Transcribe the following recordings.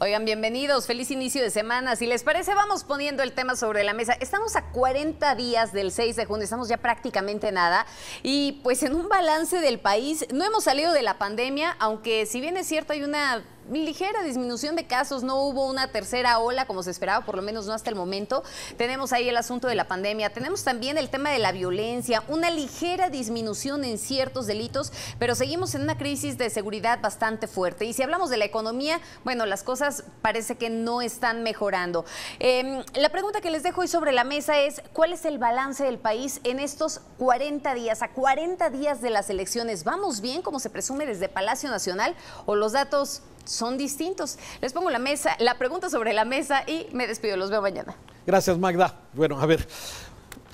Oigan, bienvenidos, feliz inicio de semana. Si les parece, vamos poniendo el tema sobre la mesa. Estamos a 40 días del 6 de junio, estamos ya prácticamente nada. Y pues en un balance del país, no hemos salido de la pandemia, aunque si bien es cierto hay una ligera disminución de casos, no hubo una tercera ola como se esperaba, por lo menos no hasta el momento. Tenemos ahí el asunto de la pandemia, tenemos también el tema de la violencia, una ligera disminución en ciertos delitos, pero seguimos en una crisis de seguridad bastante fuerte. Y si hablamos de la economía, bueno, las cosas parece que no están mejorando. Em, la pregunta que les dejo hoy sobre la mesa es, ¿cuál es el balance del país en estos 40 días, a 40 días de las elecciones? ¿Vamos bien, como se presume desde Palacio Nacional, o los datos son distintos. Les pongo la mesa, la pregunta sobre la mesa y me despido. Los veo mañana. Gracias, Magda. Bueno, a ver.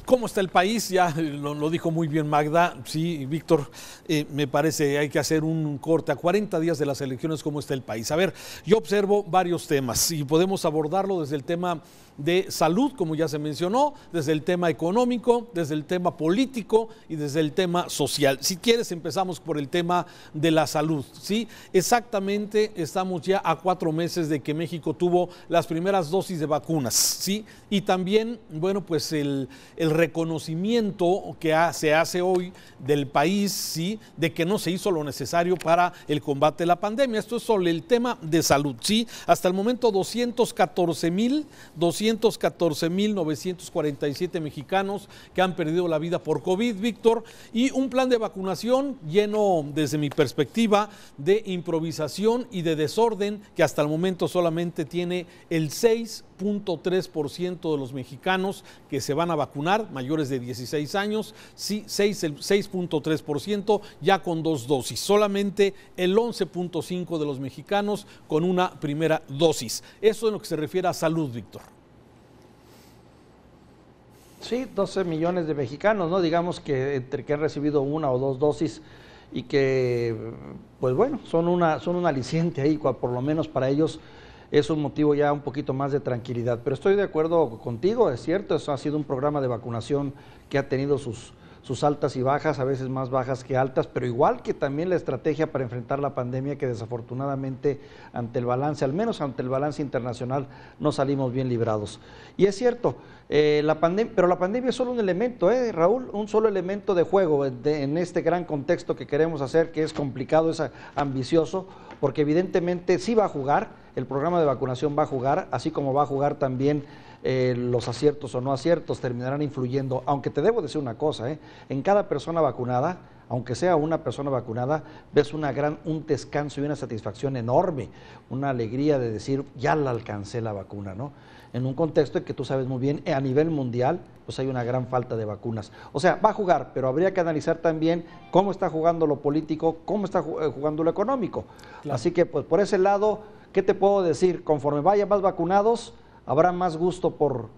¿Cómo está el país? Ya lo, dijo muy bien Magda. Sí, Víctor, eh, me parece hay que hacer un corte a 40 días de las elecciones, ¿cómo está el país? A ver, yo observo varios temas y podemos abordarlo desde el tema de salud, como ya se mencionó, desde el tema económico, desde el tema político y desde el tema social. Si quieres, empezamos por el tema de la salud. ¿sí? Exactamente, estamos ya a cuatro meses de que México tuvo las primeras dosis de vacunas. ¿sí? Y también, bueno, pues el, reconocimiento que se hace hoy del país, ¿sí? de que no se hizo lo necesario para el combate de la pandemia. Esto es sobre el tema de salud. ¿sí? Hasta el momento, 214 mil, 214.947 mexicanos que han perdido la vida por COVID, Víctor, y un plan de vacunación lleno, desde mi perspectiva, de improvisación y de desorden que hasta el momento solamente tiene el 6.3% de los mexicanos que se van a vacunar, mayores de 16 años, sí, 6.3% ya con dos dosis, solamente el 11.5% de los mexicanos con una primera dosis. Eso en lo que se refiere a salud, Víctor. Sí, 12 millones de mexicanos, ¿no? Digamos que entre que han recibido una o dos dosis y que, pues bueno, son una, son un aliciente ahí, por lo menos para ellos es un motivo ya un poquito más de tranquilidad. Pero estoy de acuerdo contigo, es cierto, eso ha sido un programa de vacunación que ha tenido sus, sus altas y bajas, a veces más bajas que altas, pero igual que también la estrategia para enfrentar la pandemia que desafortunadamente ante el balance, al menos ante el balance internacional, no salimos bien librados. Y es cierto, eh, la pero la pandemia es solo un elemento, ¿eh, Raúl, un solo elemento de juego en este gran contexto que queremos hacer, que es complicado, es ambicioso, porque evidentemente sí va a jugar, el programa de vacunación va a jugar, así como va a jugar también eh, los aciertos o no aciertos terminarán influyendo, aunque te debo decir una cosa, ¿eh? en cada persona vacunada, aunque sea una persona vacunada, ves una gran, un descanso y una satisfacción enorme, una alegría de decir, ya la alcancé la vacuna, ¿no? En un contexto en que tú sabes muy bien, a nivel mundial, pues hay una gran falta de vacunas. O sea, va a jugar, pero habría que analizar también cómo está jugando lo político, cómo está eh, jugando lo económico. Así que, pues por ese lado, ¿qué te puedo decir? Conforme vaya más vacunados, habrá más gusto por,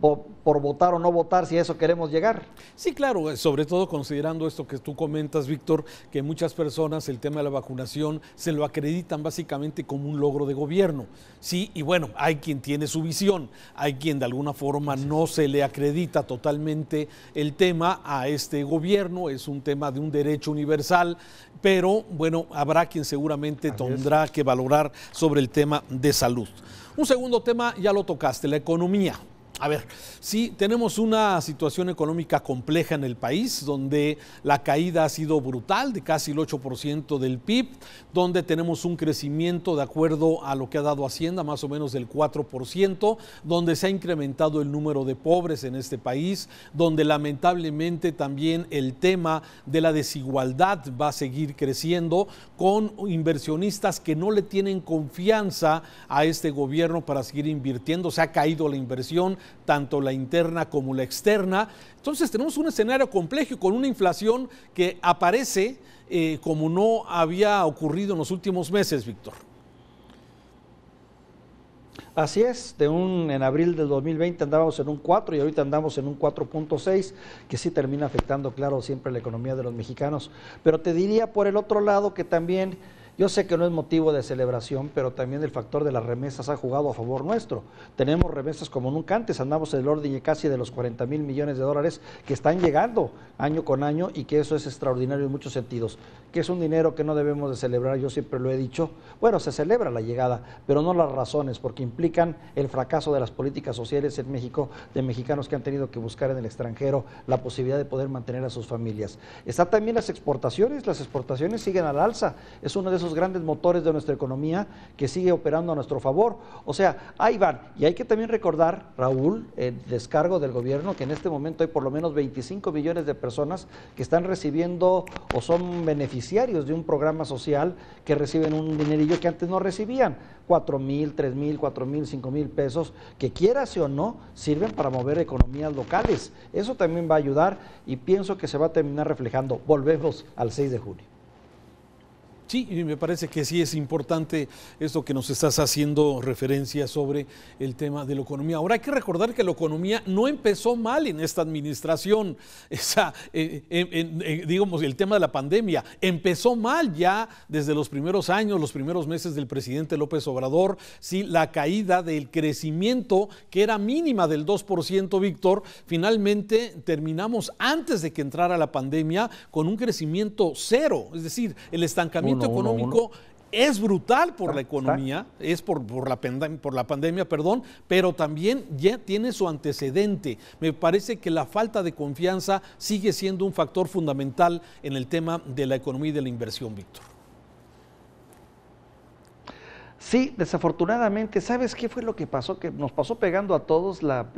por, votar o no votar si a eso queremos llegar. Sí, claro, sobre todo considerando esto que tú comentas, Víctor, que muchas personas el tema de la vacunación se lo acreditan básicamente como un logro de gobierno. Sí, y bueno, hay quien tiene su visión, hay quien de alguna forma no se le acredita totalmente el tema a este gobierno, es un tema de un derecho universal, pero bueno, habrá quien seguramente tendrá que valorar sobre el tema de salud. Un segundo tema, ya lo tocaste, la economía. A ver, sí, tenemos una situación económica compleja en el país, donde la caída ha sido brutal, de casi el 8% del PIB, donde tenemos un crecimiento de acuerdo a lo que ha dado Hacienda, más o menos del 4%, donde se ha incrementado el número de pobres en este país, donde lamentablemente también el tema de la desigualdad va a seguir creciendo, con inversionistas que no le tienen confianza a este gobierno para seguir invirtiendo, se ha caído la inversión tanto la interna como la externa. Entonces tenemos un escenario complejo con una inflación que aparece eh, como no había ocurrido en los últimos meses, Víctor. Así es, en abril del 2020 andábamos en un 4 y ahorita andamos en un 4.6, que sí termina afectando, claro, siempre la economía de los mexicanos. Pero te diría por el otro lado que también Yo sé que no es motivo de celebración, pero también el factor de las remesas ha jugado a favor nuestro. Tenemos remesas como nunca antes, andamos en el orden casi de los 40 mil millones de dólares que están llegando año con año y que eso es extraordinario en muchos sentidos. Que es un dinero que no debemos de celebrar, yo siempre lo he dicho. Bueno, se celebra la llegada, pero no las razones, porque implican el fracaso de las políticas sociales en México de mexicanos que han tenido que buscar en el extranjero la posibilidad de poder mantener a sus familias. Está también las exportaciones, las exportaciones siguen al alza, es uno de esos grandes motores de nuestra economía que sigue operando a nuestro favor. O sea, ahí van. Y hay que también recordar, Raúl, el descargo del gobierno, que en este momento hay por lo menos 25 millones de personas que están recibiendo o son beneficiarios de un programa social que reciben un dinerillo que antes no recibían. 4 mil, 3 mil, 4 mil, 5 mil pesos, que quieras o no, sirven para mover economías locales. Eso también va a ayudar y pienso que se va a terminar reflejando. Volvemos al 6 de junio. Sí, y me parece que sí es importante esto que nos estás haciendo referencia sobre el tema de la economía. Ahora hay que recordar que la economía no empezó mal en esta administración. Esa, eh, eh, digamos, el tema de la pandemia empezó mal ya desde los primeros años, los primeros meses del presidente López Obrador. Sí, la caída del crecimiento que era mínima del 2%, Víctor, finalmente terminamos antes de que entrara la pandemia con un crecimiento cero, es decir, el estancamiento económico es brutal por la economía, es por, por, la por la pandemia, perdón, pero también ya tiene su antecedente. Me parece que la falta de confianza sigue siendo un factor fundamental en el tema de la economía y de la inversión, Víctor. Sí, desafortunadamente, ¿sabes qué fue lo que pasó? Que nos pasó pegando a todos la,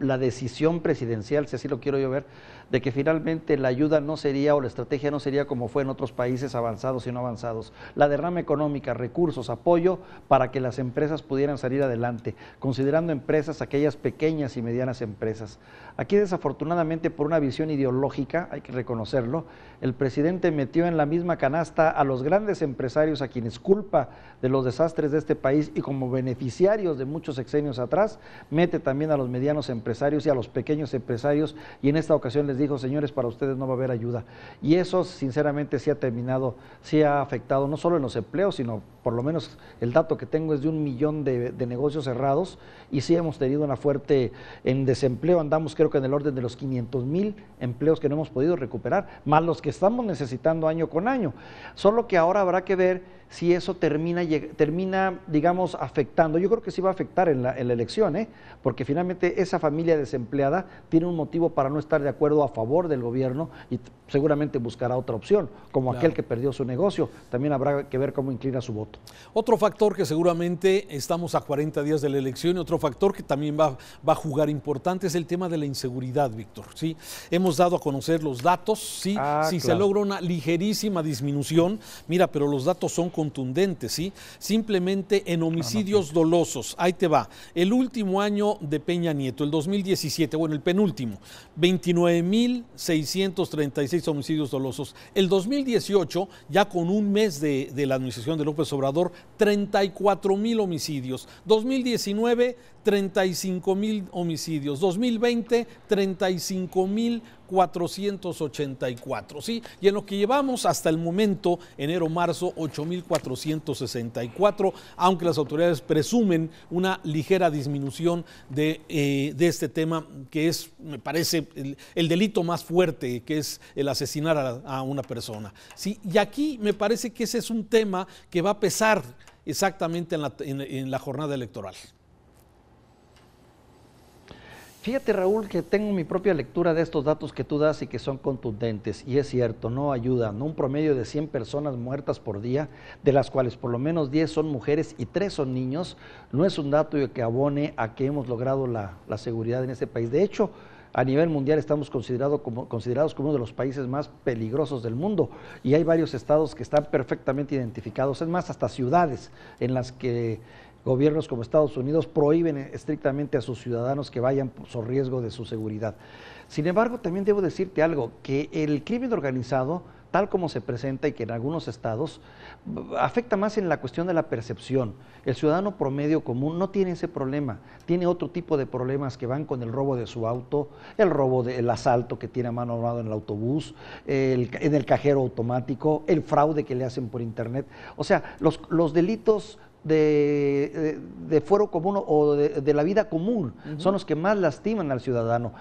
la decisión presidencial, si así lo quiero yo ver, de que finalmente la ayuda no sería o la estrategia no sería como fue en otros países avanzados y no avanzados. La derrama económica, recursos, apoyo para que las empresas pudieran salir adelante, considerando empresas aquellas pequeñas y medianas empresas. Aquí desafortunadamente por una visión ideológica, hay que reconocerlo, el presidente metió en la misma canasta a los grandes empresarios a quienes culpa de los desastres de este país y como beneficiarios de muchos sexenios atrás, mete también a los medianos empresarios y a los pequeños empresarios y en esta ocasión les dijo, señores, para ustedes no va a haber ayuda. Y eso, sinceramente, sí ha terminado, sí ha afectado no solo en los empleos, sino por lo menos el dato que tengo es de un millón de, negocios cerrados y sí hemos tenido una fuerte, en desempleo andamos creo que en el orden de los 500 mil empleos que no hemos podido recuperar, más los que estamos necesitando año con año. Solo que ahora habrá que ver si eso termina, termina digamos, afectando. Yo creo que sí va a afectar en la, elección, ¿eh? porque finalmente esa familia desempleada tiene un motivo para no estar de acuerdo a favor del gobierno y seguramente buscará otra opción, como aquel que perdió su negocio. También habrá que ver cómo inclina su voto. Otro factor que seguramente estamos a 40 días de la elección y otro factor que también va, va a jugar importante es el tema de la inseguridad, Víctor. ¿sí? Hemos dado a conocer los datos, ¿sí? Ah, si se logra una ligerísima disminución, mira, pero los datos son contundentes, ¿sí? Simplemente en homicidios dolosos, ahí te va, el último año de Peña Nieto, el 2017, bueno, el penúltimo, 29.636 homicidios dolosos. El 2018, ya con un mes de, de la administración de López Obrador, 34 mil homicidios. 2019, 35 mil homicidios. 2020, 35 mil 484, ¿sí? Y en lo que llevamos hasta el momento, enero-marzo, 8.464, aunque las autoridades presumen una ligera disminución de, eh, de este tema, que es, me parece, el, delito más fuerte, que es el asesinar a, una persona. ¿sí? Y aquí me parece que ese es un tema que va a pesar exactamente en la jornada electoral. Fíjate Raúl que tengo mi propia lectura de estos datos que tú das y que son contundentes y es cierto, no ayudan, un promedio de 100 personas muertas por día, de las cuales por lo menos 10 son mujeres y 3 son niños, no es un dato que abone a que hemos logrado la, seguridad en este país. De hecho, a nivel mundial estamos considerado como, considerados como uno de los países más peligrosos del mundo y hay varios estados que están perfectamente identificados, es más, hasta ciudades en las que gobiernos como Estados Unidos prohíben estrictamente a sus ciudadanos que vayan por riesgo de su seguridad. Sin embargo, también debo decirte algo, que el crimen organizado tal como se presenta y que en algunos estados afecta más en la cuestión de la percepción. El ciudadano promedio común no tiene ese problema, tiene otro tipo de problemas que van con el robo de su auto, el robo del asalto que tiene a mano armada en el autobús, en el cajero automático, el fraude que le hacen por internet. O sea, los, los delitos de, de, fuero común o de, la vida común son los que más lastiman al ciudadano.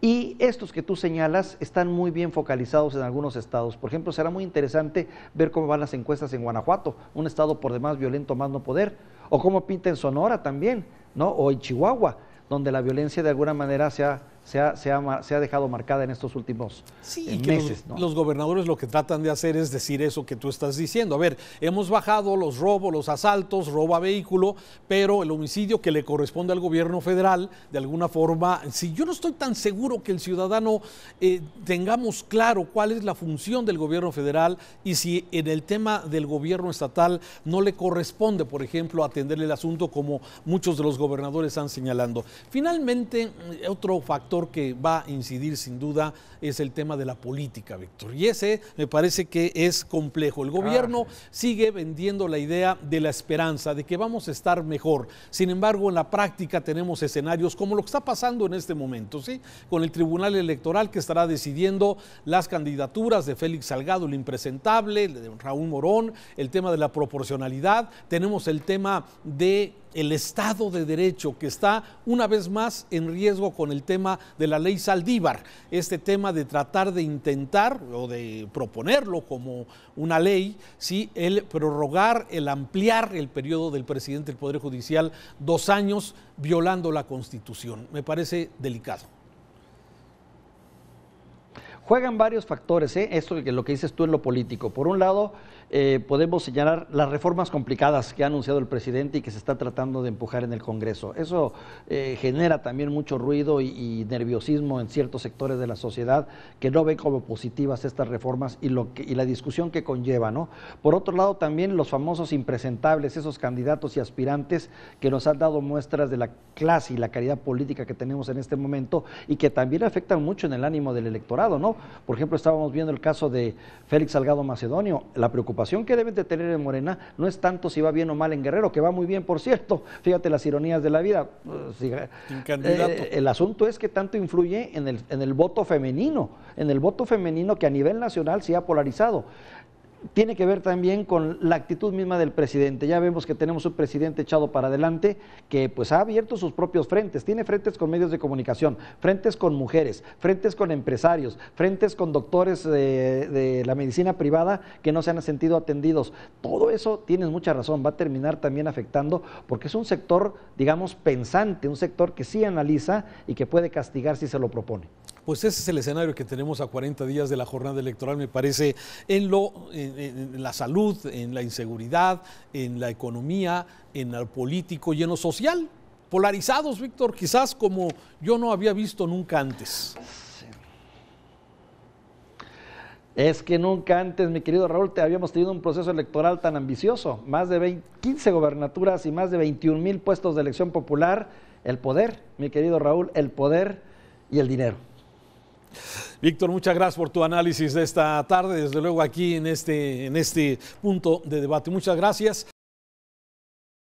Y estos que tú señalas están muy bien focalizados en algunos estados. Por ejemplo, será muy interesante ver cómo van las encuestas en Guanajuato, un estado por demás violento, más no poder, o cómo pinta en Sonora también, ¿no? O en Chihuahua, donde la violencia de alguna manera se ha se ha, se, ha, dejado marcada en estos últimos sí, meses. Los, los, gobernadores lo que tratan de hacer es decir eso que tú estás diciendo. A ver, hemos bajado los robos, los asaltos, robo a vehículo, pero el homicidio que le corresponde al gobierno federal, de alguna forma, si yo no estoy tan seguro que el ciudadano eh, tengamos claro cuál es la función del gobierno federal y si en el tema del gobierno estatal no le corresponde, por ejemplo, atender el asunto como muchos de los gobernadores están señalando. Finalmente, otro factor que va a incidir sin duda es el tema de la política, Víctor. Y ese me parece que es complejo. El gobierno sigue vendiendo la idea de la esperanza, de que vamos a estar mejor. Sin embargo, en la práctica tenemos escenarios como lo que está pasando en este momento, ¿sí? Con el Tribunal Electoral que estará decidiendo las candidaturas de Félix Salgado, el impresentable, de Raúl Morón, el tema de la proporcionalidad. Tenemos el tema de el Estado de Derecho, que está una vez más en riesgo con el tema de la ley Saldívar, este tema de tratar de intentar o de proponerlo como una ley, ¿sí? el prorrogar, el ampliar el periodo del presidente del Poder Judicial dos años violando la Constitución. Me parece delicado. Juegan varios factores, ¿eh? esto lo que dices tú en lo político. Por un lado, eh, podemos señalar las reformas complicadas que ha anunciado el presidente y que se está tratando de empujar en el Congreso. Eso eh, genera también mucho ruido y, nerviosismo en ciertos sectores de la sociedad que no ven como positivas estas reformas y, lo y la discusión que conlleva. ¿no? Por otro lado, también los famosos impresentables, esos candidatos y aspirantes que nos han dado muestras de la clase y la calidad política que tenemos en este momento y que también afectan mucho en el ánimo del electorado. ¿no? Por ejemplo, estábamos viendo el caso de Félix Salgado Macedonio, la preocupación que deben de tener en Morena no es tanto si va bien o mal en Guerrero, que va muy bien, por cierto. Fíjate las ironías de la vida. Eh, eh, el asunto es que tanto influye en el, en el voto femenino, en el voto femenino que a nivel nacional se ha polarizado tiene que ver también con la actitud misma del presidente. Ya vemos que tenemos un presidente echado para adelante que pues ha abierto sus propios frentes. Tiene frentes con medios de comunicación, frentes con mujeres, frentes con empresarios, frentes con doctores de, la medicina privada que no se han sentido atendidos. Todo eso tienes mucha razón, va a terminar también afectando porque es un sector, digamos, pensante, un sector que sí analiza y que puede castigar si se lo propone. Pues ese es el escenario que tenemos a 40 días de la jornada electoral, me parece, en, lo, en, la salud, en la inseguridad, en la economía, en lo político y en lo social. Polarizados, Víctor, quizás como yo no había visto nunca antes. Es que nunca antes, mi querido Raúl, te habíamos tenido un proceso electoral tan ambicioso. Más de 15 gobernaturas y más de 21 mil puestos de elección popular. El poder, mi querido Raúl, el poder y el dinero. Víctor, muchas gracias por tu análisis de esta tarde, desde luego aquí en este, en este punto de debate. Muchas gracias.